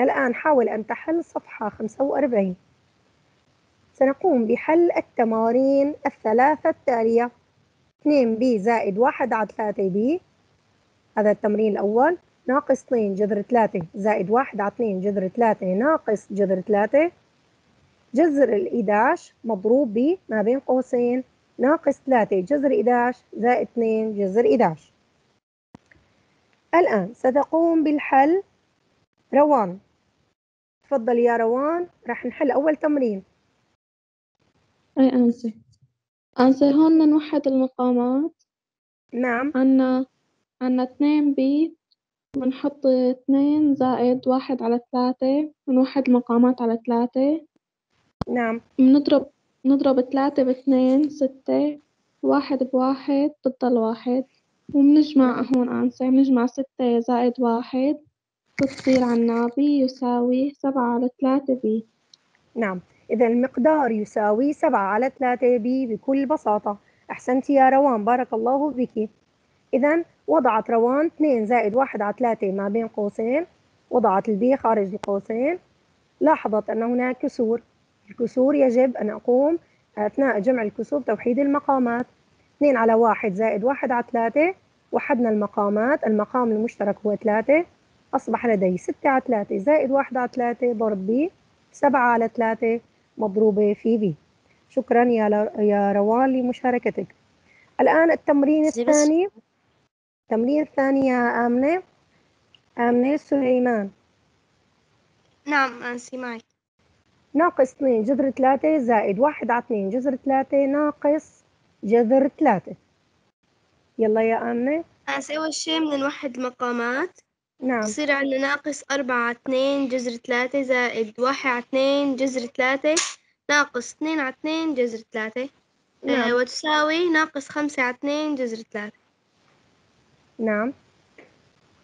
الآن حاول أن تحل صفحة 45 سنقوم بحل التمارين الثلاثة التالية. 2 ب زائد 1 على 3 ب هذا التمرين الأول ناقص 2 جذر 3 زائد 1 على 2 جذر 3 ناقص جذر 3 جذر ال 11 مضروب ب ما بين قوسين. ناقص 3 جذر 11 زائد 2 جذر 11 الآن ستقوم بالحل. روان. تفضل يا روان راح نحل أول تمرين. أي أنسة أنسة هون نوحد المقامات. نعم. عنا عنا اتنين بي بنحط اتنين زائد واحد على ثلاثة ونوحد المقامات على ثلاثة. نعم. بنضرب نضرب ثلاثة باثنين ستة واحد بواحد بتضل واحد. وبنجمع هون آنسة بنجمع ستة زائد واحد. بتصير عنا بي يساوي سبعة على ثلاثة بي. نعم. إذا المقدار يساوي سبعة على ثلاثة بي بكل بساطة. أحسنتي يا روان بارك الله بك إذا وضعت روان 2 زائد 1 على 3 ما بين قوسين. وضعت البي خارج القوسين. لاحظت أن هناك كسور. الكسور يجب أن أقوم أثناء جمع الكسور توحيد المقامات. 2 على 1 زائد 1 على 3 وحدنا المقامات. المقام المشترك هو 3 أصبح لدي 6 على 3 زائد 1 على 3 ضرب ب 7 على 3 مضروبة في ب شكرا يا يا روان لمشاركتك. الآن التمرين الثاني. التمرين الثاني يا آمنة. آمنة سليمان. نعم أنسي معك. ناقص 2 جذر 3 زائد 1 على 2 جذر 3 ناقص جذر 3 يلا يا آمنة. أنسي أول شي بدنا نوحد المقامات نعم. يصير عندنا ناقص أربعة على اتنين جذر ثلاثة زائد واحد على اتنين جذر ثلاثة ناقص اثنين على اثنين جذر ثلاثة. نعم. آه وتساوي ناقص خمسة على اثنين جذر ثلاثة. نعم.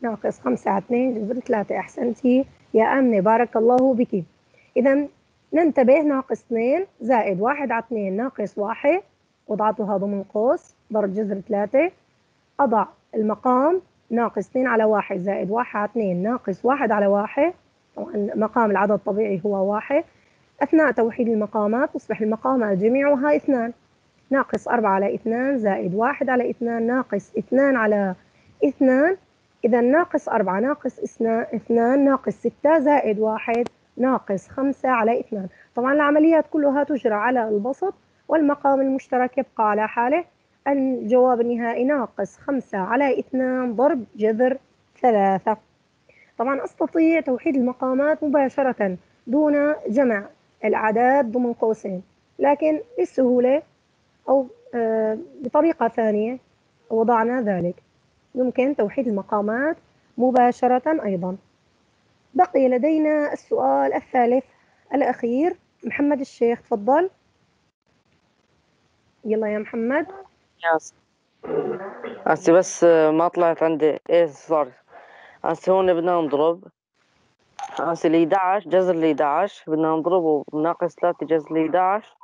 ناقص خمسة على اثنين جذر ثلاثة أحسنتي يا آمنة بارك الله بك. إذا ننتبه ناقص اثنين زائد واحد على اثنين ناقص واحد وضعتها ضمن قوس ضرب جذر ثلاثة. أضع المقام ناقص 2 على 1 زائد 1 على 2 ناقص 1 على 1 طبعا مقام العدد الطبيعي هو 1 أثناء توحيد المقامات تصبح المقامات جميعها 2 ناقص 4 على 2 زائد 1 على 2 ناقص 2 على 2 إذا ناقص 4 ناقص 2 ناقص 6 زائد 1 ناقص 5 على 2 طبعا العمليات كلها تجرى على البسط والمقام المشترك يبقى على حاله. الجواب النهائي ناقص خمسة على اثنان ضرب جذر ثلاثة. طبعا أستطيع توحيد المقامات مباشرة دون جمع الأعداد ضمن قوسين لكن للسهولة أو آه، بطريقة ثانية وضعنا ذلك. يمكن توحيد المقامات مباشرة أيضا. بقي لدينا السؤال الثالث الأخير. محمد الشيخ تفضل. يلا يا محمد. هسه بس ما طلعت عندي إيه صار؟ هسه هون بدنا نضرب. هسه ال 11 جذر ال 11 بدنا نضربه بناقص 3 جذر ال 11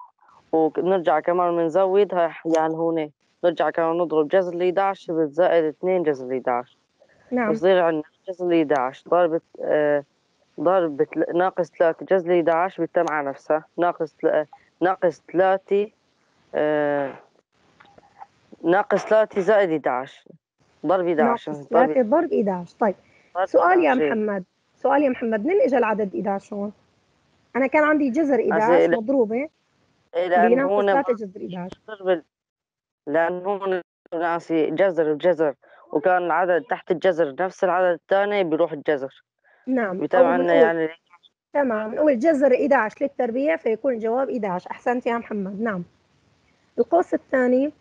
ونرجع كمان بنزودها يعني هون. نرجع كمان نضرب جذر ال 11 بتزائد 2 جذر ال 11 نعم. بصير عندنا جذر ال 11 ضرب آه ضرب ناقص 3 جذر ال 11 بتتم على نفسها. ناقص ناقص 3 آه ناقص 3 زائد 11 ضرب 11 ناقص 3 ضرب 11 طيب سؤال يا محمد. سؤال يا محمد من اجى العدد 11 هون؟ أنا كان عندي جذر 11 مضروبة. لأن هون 3 جذر 11 لأن هون ناسي جذر بجذر وكان العدد تحت الجذر نفس العدد الثاني بيروح الجذر. نعم طبعا يعني تمام نقول جذر 11 للتربيع فيكون الجواب 11 أحسنت يا محمد. نعم. القوس الثاني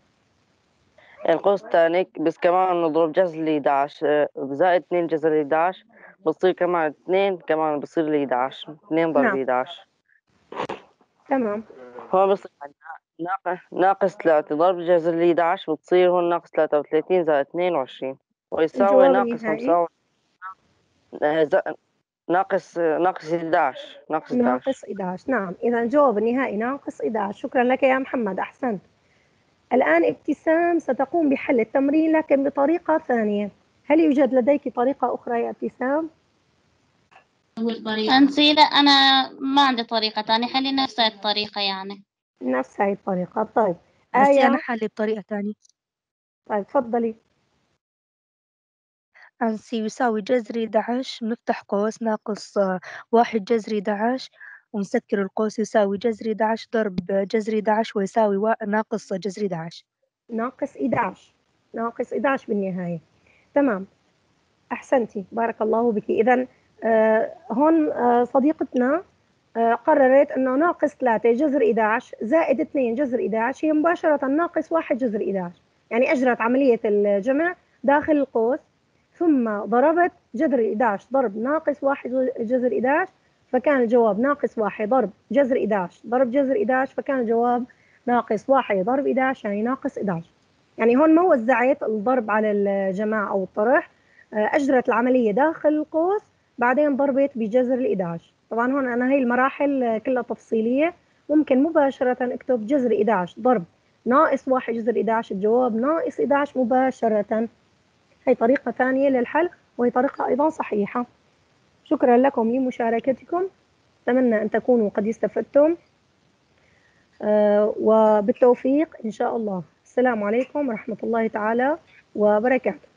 القوس الثاني بس كمان نضرب جذر ال 11 زائد 2 جذر ال 11 بصير كمان 2 كمان بصير ال 11 2 ضرب 11 نعم. تمام. هون بصير ناقص ناقص 3 ضرب جذر ال 11 بتصير هون ناقص 33 زائد 22 ويساوي ناقص 5 ناقص ناقص 11 ناقص 11 ناقص 11 نعم. إذا الجواب النهائي ناقص 11 شكرا لك يا محمد أحسنت. الآن ابتسام ستقوم بحل التمرين لكن بطريقة ثانية. هل يوجد لديك طريقة أخرى يا ابتسام؟ أنسي لا أنا ما عندي طريقة تانية خلي نفس الطريقة يعني. نفس هاي الطريقة. طيب بس آية. أنا حالي بطريقة تانية. طيب تفضلي. أنسي يساوي جذري 11 بنفتح قوس ناقص آه، واحد جذري 11 ونسكر القوس يساوي جذري 11 ضرب جذري 11 ويساوي ناقص جذري 11 ناقص 11 ناقص 11 بالنهاية. تمام. أحسنتي. بارك الله بك إذا آه هون آه صديقتنا آه قررت أنه ناقص 3 جذر 11 زائد 2 جذر 11 هي مباشرة ناقص 1 جذر 11 يعني أجرت عملية الجمع داخل القوس ثم ضربت جذر 11 ضرب ناقص 1 جذر 11 فكان الجواب ناقص 1 ضرب جذر 11 ضرب جذر 11 فكان الجواب ناقص 1 ضرب 11 يعني ناقص 11 يعني هون ما وزعت الضرب على الجماع أو الطرح آه، أجرت العملية داخل القوس بعدين ضربت بجذر ال 11 طبعا هون أنا هي المراحل آه، كلها تفصيلية. ممكن مباشرة اكتب جذر 11 ضرب ناقص 1 جذر 11 الجواب ناقص 11 مباشرة. هي طريقة ثانية للحل وهي طريقة أيضا صحيحة. شكرا لكم لمشاركتكم أتمنى أن تكونوا قد استفدتم. آه، وبالتوفيق إن شاء الله. السلام عليكم ورحمة الله تعالى وبركاته.